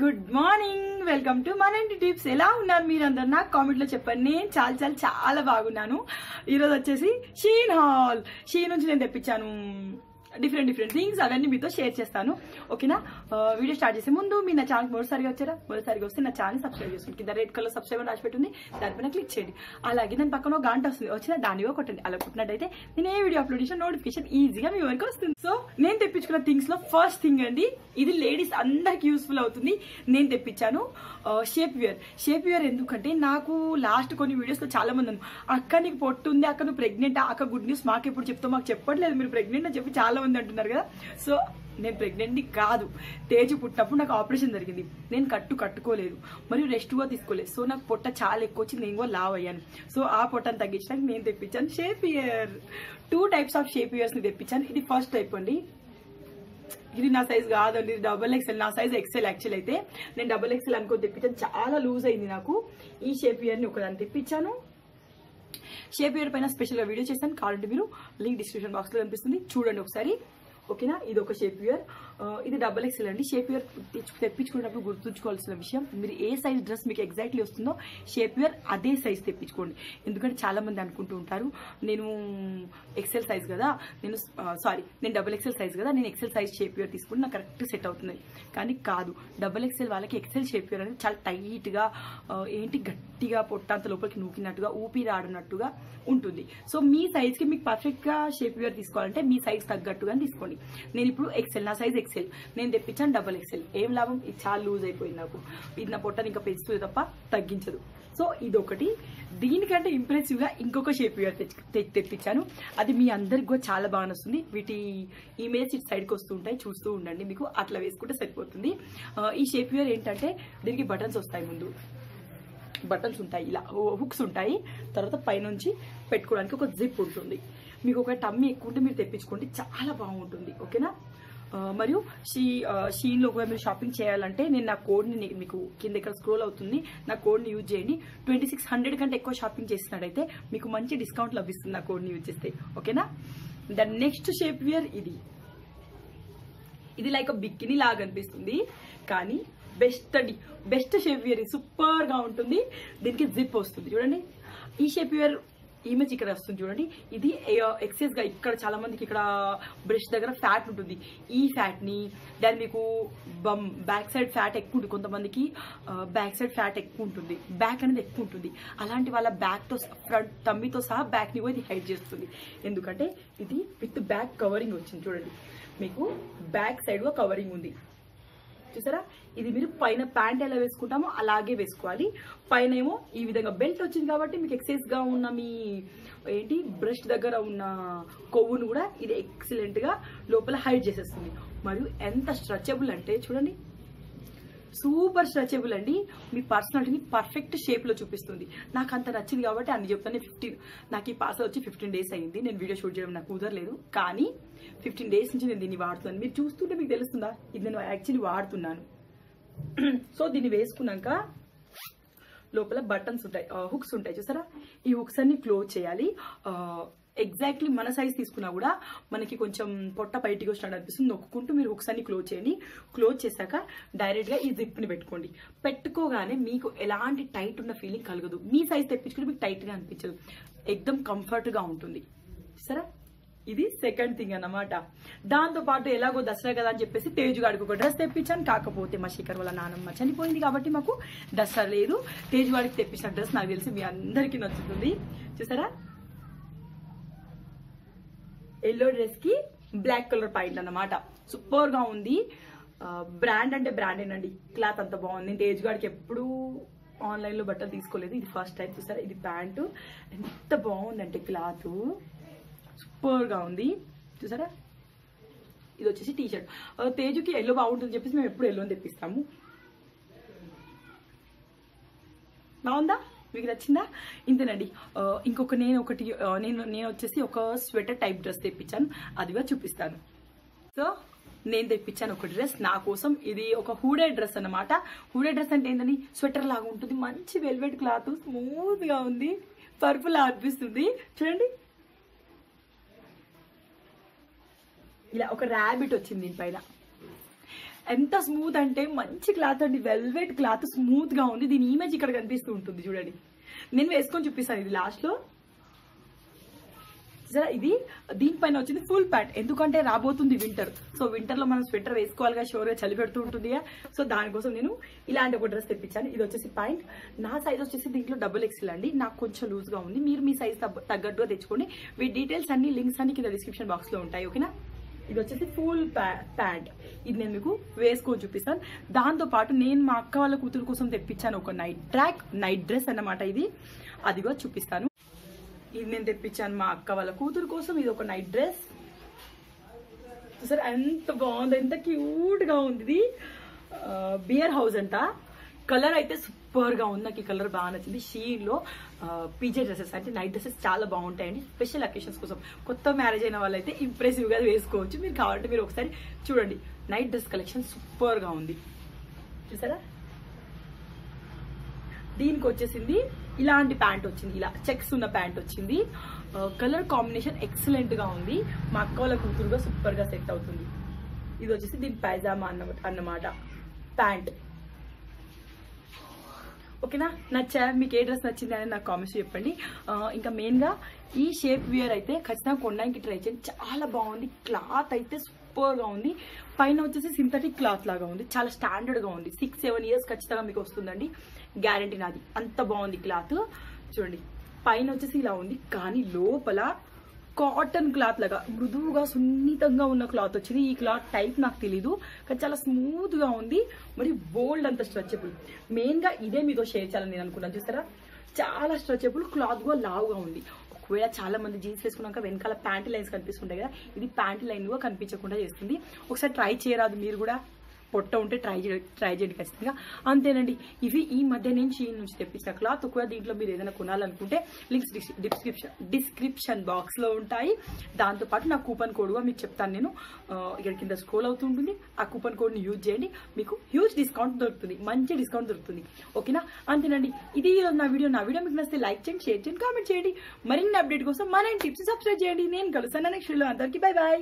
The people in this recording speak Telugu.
Good morning. వెల్కమ్ టు మన ఇంటి టిప్స్. ఎలా ఉన్నారు మీరు అందరు నాకు కామెంట్లో చెప్పండి. నేను చాలా చాలా చాలా బాగున్నాను. ఈరోజు వచ్చేసి షీన్ హాల్. షీ నుంచి నేను తెప్పించాను. డిఫరెంట్ డిఫరెంట్ థింగ్స్ అవన్నీ మీతో షేర్ చేస్తాను. ఓకేనా వీడియో స్టార్ట్ చేసే ముందు మీరు నా ఛానల్ మొదటిసారిగా వచ్చారా? మొదటిసారిగా వస్తే నా ఛానల్ సబ్స్క్రైబ్ చేసుకోండి. కింద రెడ్ కలర్ సబ్స్క్రైబ్ రాసిపెట్టుంది. దానిపైన క్లిక్ చేయండి. అలాగే దాని పక్కన ఒక గంట వస్తుంది. వచ్చిన దానివో కొట్టండి. అలా కొట్టినట్టయితే నేను ఏ వీడియో అప్లోడ్ చేసిన నోటిఫికేషన్ ఈజీగా మీ వరకు వస్తుంది. సో నేను తెప్పించుకున్న థింగ్స్లో ఫస్ట్ థింగ్ అండి ఇది లేడీస్ అందరికి యూస్ఫుల్ అవుతుంది. నేను తెప్పించాను షేప్ వియర్ షేప్ వియర్ ఎందుకంటే నాకు లాస్ట్ కొన్ని వీడియోస్లో చాలా మంది అక్క నీకు పొట్టు ఉంది అక్క నువ్వు ప్రెగ్నెంట్ అక్క గుడ్ న్యూస్ మాకు ఎప్పుడు చెప్తావు? మాకు చెప్పట్లేదు మీరు ప్రెగ్నెంట్ అని చెప్పి చాలా ఉంది అంటున్నారు కదా. సో నేను ప్రెగ్నెంట్ కాదు. తేజు పుట్టినప్పుడు నాకు ఆపరేషన్ జరిగింది. నేను కట్టు కట్టుకోలేదు. మరియు రెస్ట్ కూడా తీసుకోలేదు. సో నాకు పొట్ట చాలా ఎక్కువ వచ్చింది. నేను కూడా లావ్ అయ్యాను. సో ఆ పొట్టను తగ్గించడానికి నేను తెప్పించాను shapewear two types of షేప్ ఇయర్స్ని తెప్పించాను. ఇది ఫస్ట్ టైప్ అండి. ఇది నా సైజ్ కాదండి. ఇది డబుల్ ఎక్సెల్ నా సైజ్ ఎక్సెల్ యాక్చువల్ అయితే. నేను డబుల్ ఎక్సెల్ అనుకో తెప్పించాను. చాలా లూజ్ అయింది నాకు. ఈ షేప్ ఇయర్ని ఒకదాన్ని తెప్పించాను. షేప్ ఇయర్ పైన స్పెషల్గా వీడియో చేస్తాను కావాలంటే మీరు లింక్ డిస్క్రిప్షన్ బాక్స్లో కనిపిస్తుంది. చూడండి ఒకసారి. ఓకేనా ఇది ఒక షేప్ ఇది డబల్ ఎక్స్ఎల్ అండి. షేప్ ఇయర్ తెప్పించుకునేటప్పుడు గుర్తుంచుకోవాల్సిన విషయం. మీరు ఏ సైజ్ డ్రెస్ మీకు ఎగ్జాక్ట్లీ వస్తుందో షేప్ అదే సైజ్ తెప్పించుకోండి. ఎందుకంటే చాలా మంది అనుకుంటూ ఉంటారు నేను ఎక్సెల్ సైజ్ కదా నేను సారీ నేను డబల్ ఎక్సెల్ సైజ్ కదా నేను ఎక్సెల్ సైజ్ షేప్ తీసుకుంటే నాకు కరెక్ట్ సెట్ అవుతుంది. కానీ కాదు డబల్ ఎక్సెల్ వాళ్ళకి ఎక్సెల్ షేప్ అనేది చాలా టైట్గా ఏంటి గట్టిగా పొట్టంత లోపలికి నూకినట్టుగా ఊపిరి ఆడినట్టుగా ఉంటుంది. సో మీ సైజ్కి మీకు పర్ఫెక్ట్గా షేపియర్ షేప్ తీసుకోవాలంటే మీ సైజ్ తగ్గట్టుగా తీసుకోండి. నేను ఇప్పుడు ఎక్సెల్ నా సైజ్ ఎక్సెల్ నేను తెప్పించాను డబల్ ఎక్సెల్ ఏం లాభం? ఇది చాలా లూజ్ అయిపోయింది నాకు. ఇది నా పొట్టని ఇంకా పెంచుతుంది తప్ప తగ్గించదు. సో ఇదొకటి. దీనికంటే ఇంప్రెసివ్గా ఇంకొక షేప్ ఇయర్ తెప్పించాను. అది మీ అందరికి కూడా చాలా బాగా నస్తుంది వీటి ఇమేజ్ ఇటు సైడ్కి వస్తూ ఉంటాయి. చూస్తూ ఉండండి మీకు. అట్లా వేసుకుంటే సరిపోతుంది. ఈ షేప్ ఏంటంటే దీనికి బటన్స్ వస్తాయి ముందు. బటన్స్ ఉంటాయి ఇలా హుక్స్ ఉంటాయి. తర్వాత పైనుంచి పెట్టుకోవడానికి ఒక జిప్ ఉంటుంది. మీకు ఒక టమ్మీ ఎక్కువ ఉంటే మీరు తెప్పించుకోండి చాలా బాగుంటుంది ఓకేనా? మరియు షీ షీన్లో కూడా మీరు షాపింగ్ చేయాలంటే నేను నా కోడ్ని మీకు కింద ఇక్కడ స్క్రోల్ అవుతుంది నా కోడ్ని యూజ్ చేయండి. ట్వంటీ సిక్స్ హండ్రెడ్ కంటే ఎక్కువ షాపింగ్ చేసినట్టయితే మీకు మంచి డిస్కౌంట్ లభిస్తుంది నా కోడ్ని యూజ్ చేస్తే ఓకేనా? ద నెక్స్ట్ షేప్ వియర్ ఇది ఇది లైక్ బిక్కిని లాగా అనిపిస్తుంది కానీ బెస్ట్ అండి. బెస్ట్ షేప్ వేర్ సూపర్గా ఉంటుంది. దీనికి జిప్ వస్తుంది. చూడండి. ఈ షేప్ వేర్ ఇమేజ్ ఇక్కడ వస్తుంది చూడండి. ఇది ఎక్సెస్గా ఇక్కడ చాలా మందికి ఇక్కడ బ్రష్ దగ్గర ఫ్యాట్ ఉంటుంది. ఈ ఫ్యాట్ని దాని మీకు బమ్ బ్యాక్ సైడ్ ఫ్యాట్ ఎక్కువ ఉంటుంది. కొంతమందికి బ్యాక్ సైడ్ ఫ్యాట్ ఎక్కువ ఉంటుంది. బ్యాక్ అనేది ఎక్కువ ఉంటుంది. అలాంటి వాళ్ళ బ్యాక్తో ఫ్రంట్ తమ్మితో సహా బ్యాక్ని కూడా ఇది హైడ్ చేస్తుంది. ఎందుకంటే ఇది విత్ బ్యాక్ కవరింగ్ వచ్చింది చూడండి. మీకు బ్యాక్ సైడ్లో కవరింగ్ ఉంది. చూసారా? ఇది మీరు పైన ప్యాంట్ ఎలా వేసుకుంటామో అలాగే వేసుకోవాలి. పైన ఏమో ఈ విధంగా బెల్ట్ వచ్చింది కాబట్టి మీకు ఎక్సైజ్గా ఉన్న మీ ఏంటి బ్రష్ దగ్గర ఉన్న కొవ్వును కూడా ఇది ఎక్సలెంట్గా లోపల హైడ్ చేసేస్తుంది. మరియు ఎంత స్ట్రెచబుల్ అంటే చూడండి సూపర్ స్ట్రెచబుల్ అండి. మీ పర్సనాలిటీని పర్ఫెక్ట్ షేప్లో చూపిస్తుంది. నాకు అంత నచ్చింది కాబట్టి అన్ని చెప్తాను. ఫిఫ్టీన్ నాకు ఈ పాస్ వచ్చి ఫిఫ్టీన్ డేస్ అయింది. నేను వీడియో షూట్ చేయడం నాకు కుదరలేదు. కానీ ఫిఫ్టీన్ డేస్ నుంచి నేను దీన్ని వాడుతున్నాను. మీరు చూస్తుంటే మీకు తెలుస్తుందా? ఇది నేను యాక్చువల్లీ వాడుతున్నాను. సో దీన్ని వేసుకున్నాక లోపల బటన్స్ ఉంటాయి హుక్స్ ఉంటాయి చూసారా? ఈ హుక్స్ అన్ని క్లోజ్ చేయాలి. ఎగ్జాక్ట్లీ మన సైజ్ తీసుకున్నా కూడా మనకి కొంచెం పొట్ట బయటికి వచ్చినట్టు అనిపిస్తుంది. నొక్కుంటూ మీరు హుక్స్ అన్ని క్లోజ్ చేయండి. క్లోజ్ చేశాక డైరెక్ట్గా ఈ జిప్ని పెట్టుకోండి. పెట్టుకోగానే మీకు ఎలాంటి టైట్ ఉన్న ఫీలింగ్ కలగదు. మీ సైజ్ తెప్పించుకుంటే మీకు టైట్గా అనిపించదు. ఎక్దమ్ కంఫర్ట్గా ఉంటుంది. సరే? ఇది సెకండ్ థింగ్ అన్నమాట. దాంతో పాటు ఎలాగో దసరా కదా అని చెప్పేసి తేజుగాడికి ఒక డ్రెస్ తెప్పించాను. కాకపోతే మా శిఖర్ వాళ్ళ నానమ్మ చనిపోయింది కాబట్టి మాకు దసరా లేదు. తేజుగాడికి తెప్పించిన డ్రెస్ నాకు తెలిసి మీ అందరికీ నచ్చుతుంది. చూసారా? ఎల్లో డ్రెస్కి బ్లాక్ కలర్ పాయింట్ అన్నమాట. సూపర్గా ఉంది బ్రాండ్ అంటే బ్రాండేనండి క్లాత్ అంత బాగుంది. నేను తేజ్ గాడికి ఎప్పుడు ఆన్లైన్లో బట్టలు తీసుకోలేదు. ఇది ఫస్ట్ టైం చూసారా? ఇది ప్యాంటు ఎంత బాగుందంటే క్లాత్ సూపర్గా ఉంది. చూసారా? ఇది వచ్చేసి టీ షర్ట్ తేజుకి ఎల్లో బాగుంటుంది చెప్పేసి మేము ఎప్పుడు ఎల్లో తెప్పిస్తాము. బాగుందా? మీకు నచ్చిందా ఇంతేనండి ఇంకొక నేను ఒకటి నేను నేను వచ్చేసి ఒక స్వెటర్ టైప్ డ్రెస్ తెప్పించాను. అదిగా చూపిస్తాను. సో నేను తెప్పించాను ఒక డ్రెస్ నా కోసం. ఇది ఒక హూడే డ్రెస్ అన్నమాట. హూడే డ్రెస్ అంటే ఏంటని? స్వెటర్ లాగా ఉంటుంది. మంచి వెల్వెట్ క్లాత్ స్మూత్గా ఉంది. పర్పుల్ అనిపిస్తుంది. చూడండి. ఇలా ఒక ర్యాబిట్ వచ్చింది దీనిపైన. ఎంత స్మూత్ అంటే మంచి క్లాత్ అండి. వెల్వెట్ క్లాత్ స్మూత్గా ఉంది. దీని ఇమేజ్ ఇక్కడ కనిపిస్తూ ఉంటుంది చూడండి. నేను వేసుకొని చూపిస్తాను ఇది లాస్ట్లో. సరే ఇది దీనిపైన వచ్చింది ఫుల్ ప్యాంట్ ఎందుకంటే రాబోతుంది వింటర్ సో వింటర్లో మనం స్వెటర్ వేసుకోవాలిగా షోర్గా చలి పెడుతూ ఉంటుంది సో దానికోసం నేను ఇలాంటి ఒక డ్రెస్ తెప్పించాను. ఇది వచ్చేసి ప్యాంట్ నా సైజ్ వచ్చేసి దీంట్లో డబుల్ ఎక్స్ఎల్ అండి. నాకు కొంచెం లూజ్గా ఉంది. మీరు మీ సైజ్ తగ్గట్టుగా తెచ్చుకోండి. మీ డీటెయిల్స్ అన్ని లింక్స్ అన్ని కింద డిస్క్రిప్షన్ బాక్స్లో ఉంటాయి. ఓకేనా ఇది వచ్చేసి ఫుల్ ప్యాంట్ ఇది నేను మీకు వేసుకొని చూపిస్తాను. దాంతో పాటు నేను మా అక్క వాళ్ళ కూతురు కోసం తెప్పించాను ఒక నైట్ ట్రాక్ నైట్ డ్రెస్ అన్నమాట ఇది. అది కూడా చూపిస్తాను. ఇది నేను తెప్పించాను మా అక్క వాళ్ళ కూతురు కోసం. ఇది ఒక నైట్ డ్రెస్ సార్ ఎంత బాగుంది ఎంత క్యూట్గా ఉంది ఇది. బియర్ హౌస్ అంట. కలర్ అయితే సూపర్గా ఉంది. నాకు ఈ కలర్ బాగా నచ్చింది. షీన్లో పీజే డ్రెస్సెస్. అంటే నైట్ డ్రెస్సెస్ చాలా బాగుంటాయండి. స్పెషల్ అకేషన్స్ కోసం. కొత్త మ్యారేజ్ అయిన వాళ్ళైతే ఇంప్రెసివ్గా వేసుకోవచ్చు. మీరు కావాలంటే మీరు ఒకసారి చూడండి. నైట్ డ్రెస్ కలెక్షన్ సూపర్గా ఉంది. చూసారా? దీనికి వచ్చేసింది ఇలాంటి ప్యాంట్ వచ్చింది. ఇలా చెక్స్ ఉన్న ప్యాంట్ వచ్చింది. కలర్ కాంబినేషన్ ఎక్సలెంట్గా ఉంది. మా అక్క వాళ్ళ కూతురుగా సూపర్గా సెట్ అవుతుంది. ఇది వచ్చేసి దీని పైజామా అన్న అన్నమాట ప్యాంట్. ఓకేనా? నచ్చా? మీకు ఏ డ్రెస్ నచ్చింది అని నాకు కామెంట్స్ చెప్పండి. ఇంకా మెయిన్గా ఈ షేప్ వియర్ అయితే ఖచ్చితంగా కొనడానికి ట్రై చేయండి. చాలా బాగుంది. క్లాత్ అయితే సూపర్గా ఉంది. పైన వచ్చేసి సింథటిక్ క్లాత్ లాగా ఉంది. చాలా స్టాండర్డ్గా ఉంది. సిక్స్ సెవెన్ ఇయర్స్ ఖచ్చితంగా మీకు వస్తుందండి. గ్యారంటీ నాది. అంత బాగుంది క్లాత్ చూడండి. పైన వచ్చేసి ఇలా ఉంది. కానీ లోపల కాటన్ క్లాత్ లాగా మృదువుగా సున్నితంగా ఉన్న క్లాత్ వచ్చింది. ఈ క్లాత్ టైప్ నాకు తెలీదు కానీ చాలా స్మూత్గా ఉంది మరి బోల్డ్ అంత స్ట్రెచబుల్. మెయిన్గా ఇదే మీతో షేర్ చేయాలని నేను అనుకున్నాను చూస్తారా? చాలా స్ట్రెచబుల్ క్లాత్ కూడా లావుగా ఉంది. ఒకవేళ చాలా మంది జీన్స్ వేసుకున్నాక వెనకాల ప్యాంట్ లైన్స్ కనిపిస్తుంటాయి కదా ఇది ప్యాంట్ లైన్గా కనిపించకుండా చేస్తుంది. ఒకసారి ట్రై చేయరాదు మీరు కూడా. పొట్ట ఉంటే ట్రై ట్రై చేయండి ఖచ్చితంగా. అంతేనండి. ఇవి ఈ మధ్య నేను షీన్ నుంచి తెప్పించిన క్లాత్ ఒకవేళ దీంట్లో మీరు ఏదైనా కొనాలనుకుంటే లింక్స్ డిస్క్రిప్షన్ డిస్క్రిప్షన్ బాక్స్లో ఉంటాయి. దాంతో పాటు నా కూపన్ కోడ్ కూడా మీకు చెప్తాను నేను. ఇక్కడ కింద స్క్రోల్ అవుతుంటుంది ఆ కూపన్ కోడ్ని యూజ్ చేయండి. మీకు హ్యూజ్ డిస్కౌంట్ దొరుకుతుంది. మంచి డిస్కౌంట్ దొరుకుతుంది. ఓకేనా? అంతేనండి. ఇది నా వీడియో. నా వీడియో మీకు నచ్చితే లైక్ చేయండి షేర్ చేయండి కామెంట్ చేయండి. మరిన్ని అప్డేట్ కోసం మన టిప్స్ సబ్స్క్రైబ్ చేయండి. నేను కలుస్తాను నెక్స్ట్ వీడియో అందరికీ బాయ్ బాయ్